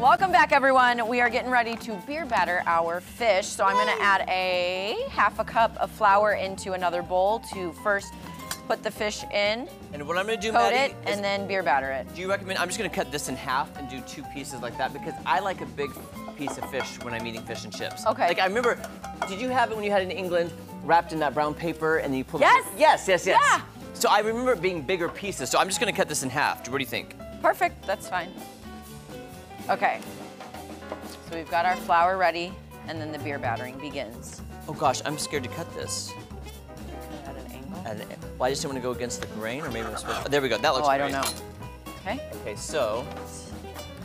Welcome back, everyone. We are getting ready to beer batter our fish. So I'm gonna add a half a cup of flour into another bowl to first put the fish in, And what I'm gonna do, coat Maddie, it, and then beer batter it. do you recommend, I'm just gonna cut this in half and do two pieces like that because I like a big piece of fish when I'm eating fish and chips. Okay. Like I remember, did you have it when you had it in England, wrapped in that brown paper and then you pull Yes. it? Yes, yes, yes. Yeah. So I remember it being bigger pieces, so I'm just gonna cut this in half. What do you think? Perfect, that's fine. Okay, so we've got our flour ready, and then the beer battering begins. Oh gosh, I'm scared to cut this. At an angle. And, well, I just didn't want to go against the grain, or maybe I'm supposed to. Oh, there we go, that oh, looks Oh, I great. don't know. Okay, Okay, so,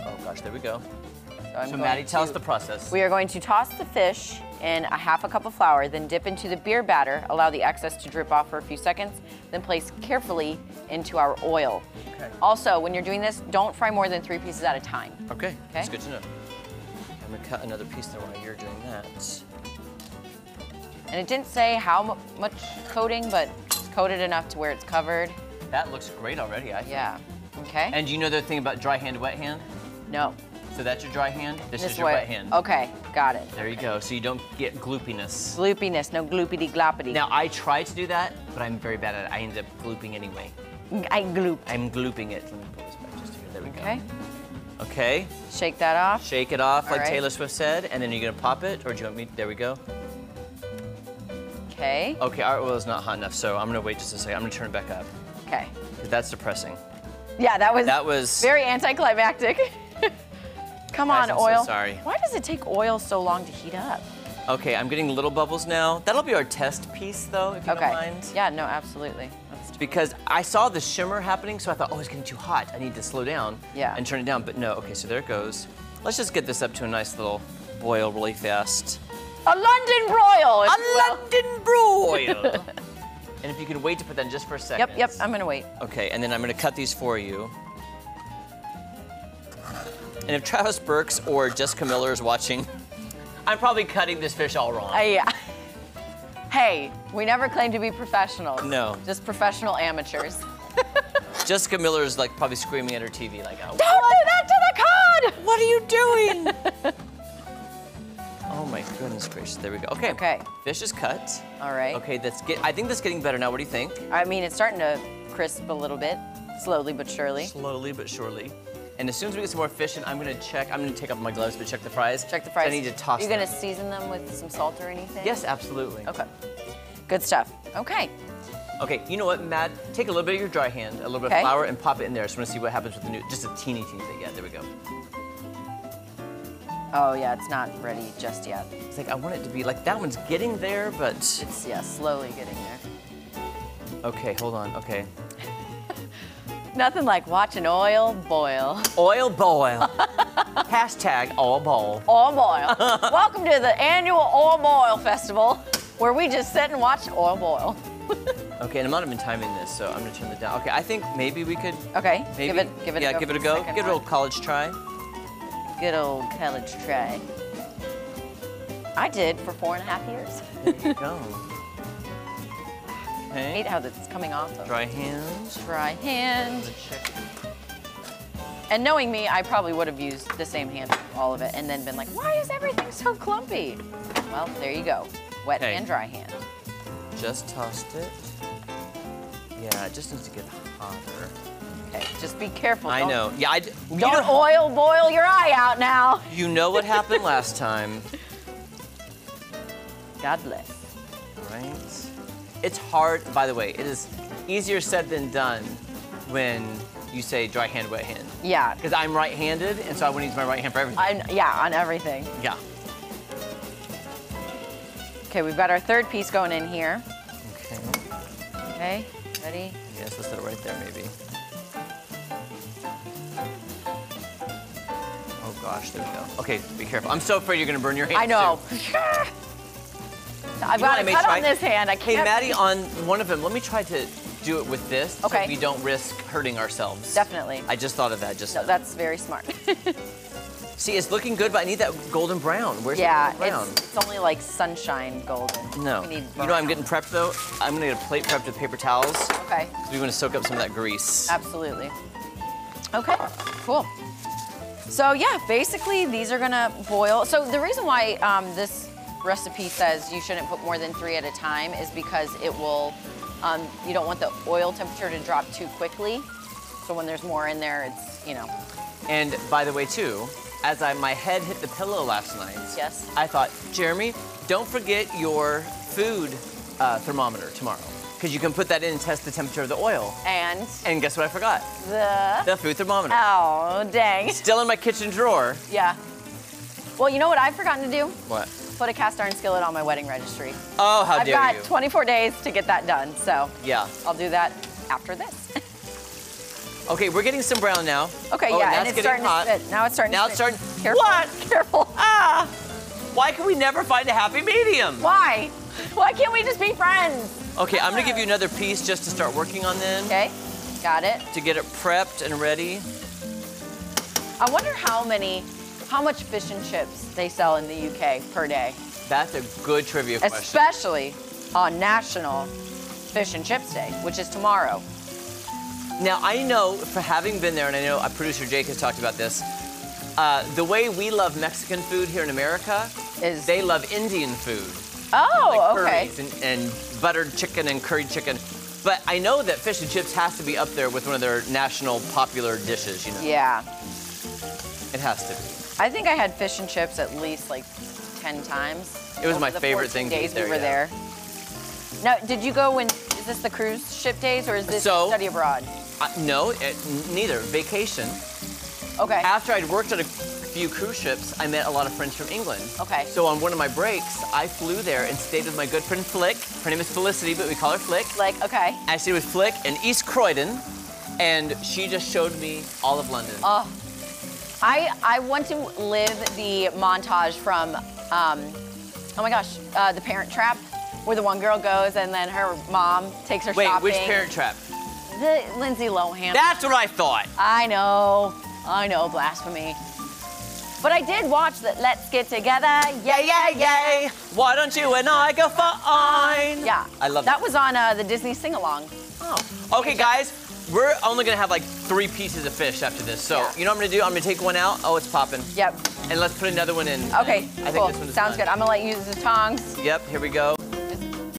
oh gosh, there we go. so I'm So Maddie, tell us the process. We are going to toss the fish in a half a cup of flour, then dip into the beer batter, allow the excess to drip off for a few seconds, then place carefully into our oil. Okay. Also, when you're doing this, don't fry more than three pieces at a time. Okay, that's Okay. good to know. I'm gonna cut another piece there while you're doing that. And it didn't say how mu- much coating, but it's coated enough to where it's covered. That looks great already, I think. Yeah. Okay. And do you know the thing about dry hand, wet hand? no. So that's your dry hand. This, is your way. wet hand. Okay, got it. There you go. So you don't get gloopiness. Gloopiness, no gloopity gloppity. Now I try to do that, but I'm very bad at it. I end up glooping anyway. I gloop. I'm glooping it. Let me pull this back just here. There we Okay. go. Okay. Okay. Shake that off. Shake it off like All right. Taylor Swift said, and then you're gonna pop it, or do you want me? There we go. Okay. Okay, our oil is not hot enough, so I'm gonna wait just a second. I'm gonna turn it back up. Okay. That's depressing. Yeah, that was That was. very anticlimactic. Come Guys, on, I'm so oil. sorry. Why does it take oil so long to heat up? Okay, I'm getting little bubbles now. That'll be our test piece, though, if you Okay. don't mind. Yeah, no, absolutely. Because I saw the shimmer happening, so I thought, oh, it's getting too hot. I need to slow down Yeah. and turn it down. But no, okay, so there it goes. Let's just get this up to a nice little boil really fast. a London broil. A. London broil. and if you can wait to put that in just for a second. Yep, yep. I'm gonna wait. Okay, and then I'm gonna cut these for you. And if Travis Burks or Jessica Miller is watching, I'm probably cutting this fish all wrong. I, yeah. Hey, we never claimed to be professionals. No. Just professional amateurs. Jessica Miller is like probably screaming at her TV like, oh, Don't do that to the cod! what are you doing? oh my goodness gracious, there we go. Okay. Okay. Fish is cut. All right. Okay, that's get. I think that's getting better now. What do you think? I mean, it's starting to crisp a little bit, slowly but surely. Slowly but surely. And as soon as we get some more fish in, I'm gonna check. I'm gonna take off my gloves but check the fries. Check the fries. I need to toss You're gonna season them with some salt or anything? Yes, absolutely. Okay. Good stuff. Okay. Okay, you know what, Matt? Take a little bit of your dry hand, a little bit Okay. of flour, and pop it in there. I just want to see what happens with the new, just a teeny, teeny bit. Yeah, there we go. Oh yeah, it's not ready just yet. It's like I want it to be like that one's getting there, but It's yeah, slowly getting there. okay, hold on. Okay, Nothing like watching oil boil. oil boil. Hashtag oil boil. Oil boil. Welcome to the annual Oil Boil Festival, where we just sit and watch oil boil. Okay, and I'm not even timing this, so I'm gonna turn it down. Okay, I think maybe we could. Okay, Maybe. give it, give it, yeah, a go give it a go. Give it a little college try. Good old college try. I did for four and a half years. There you go. I hate how that's coming off of Dry hands. dry hand. And knowing me, I probably would have used the same hand for all of it and then been like, why is everything so clumpy? Well, there you go. Wet Okay. hand, dry hand. Just tossed it. Yeah, it just needs to get hotter. Okay, just be careful. I Don't- know. Yeah, I. d- you Don't oil boil your eye out now. You know what happened last time, God bless. right? It's hard, by the way, it is easier said than done when you say dry hand, wet hand. Yeah. Because I'm right handed, and so I want to use my right hand for everything. I, yeah, on everything. yeah. Okay, we've got our third piece going in here. Okay. Okay, ready? Yes, let's set it right there, maybe. Oh gosh, there we go. Okay, be careful. I'm so afraid you're gonna burn your hand. I know. I've You got a cut try? on this hand. I Hey, can't. Maddie, on one of them, let me try to do it with this so Okay. we don't risk hurting ourselves. Definitely. I just thought of that just No, now. that's very smart. See, it's looking good, but I need that golden brown. Where's yeah, the brown? it's, it's only like sunshine golden. No. We need You know I'm getting prepped though? I'm gonna get a plate prepped with paper towels. Okay, Because We want to soak up some of that grease. absolutely. Okay, cool. So yeah, basically these are gonna boil. So the reason why um, this recipe says you shouldn't put more than three at a time is because it will, um, you don't want the oil temperature to drop too quickly. So when there's more in there, it's, you know, And by the way, too, as I my head hit the pillow last night, Yes. I thought, Jeremy, don't forget your food uh, thermometer tomorrow, because you can put that in and test the temperature of the oil. and And guess what I forgot? the, The food thermometer. oh, dang. Still in my kitchen drawer. Yeah. Well, you know what I've forgotten to do? What? Put a cast iron skillet on my wedding registry. Oh, how I've dare got 24 days to get that done, so Yeah. I'll do that after this. Okay, we're getting some brown now. Okay, Oh, yeah, now and it's getting starting hot. to spit. Now it's starting Now to it's starting- Careful. What? Careful. Ah! Why can we never find a happy medium? Why? Why can't we just be friends? Okay, I'm gonna give you another piece just to start working on then, Okay, got it. to get it prepped and ready. I wonder how many, how much fish and chips they sell in the UK per day, That's a good trivia question. especially on National Fish and Chips Day, which is tomorrow. Now, I know, for having been there, and I know our producer Jake has talked about this, uh, the way we love Mexican food here in America, Is they love Indian food. oh like okay. curries and, and buttered chicken and curried chicken. But I know that fish and chips has to be up there with one of their national popular dishes, you know? Yeah, It has to be. I think I had fish and chips at least like 10 times. It was my favorite 14 thing to eat days there, we were yeah. there. Now, did you go when? Is this the cruise ship days or is this So- study abroad? Uh, no, it, neither. Vacation. Okay. After I'd worked on a few cruise ships, I met a lot of friends from England. Okay. So on one of my breaks, I flew there and stayed with my good friend Flick. Her name is Felicity, but we call her Flick. like okay. I stayed with Flick in East Croydon, and she just showed me all of London. Oh, I I want to live the montage from, um, oh my gosh, uh, The Parent Trap, where the one girl goes and then her mom takes her Wait, shopping. which Parent Trap? The Lindsay Lohan. That's what I thought. I know, I know, blasphemy. But I did watch the Let's Get Together. Yeah, yeah, yeah. Yay! Why don't you and I go fine? Yeah. I love that. that. was on uh, the Disney sing along. Oh. Okay, guys, we're only gonna have like three pieces of fish after this. So Yeah. you know what I'm gonna do? I'm gonna take one out. Oh, it's popping. Yep. And let's put another one in. Okay. I think cool. this one Sounds done. good. I'm gonna let you use the tongs. Yep. Here we go.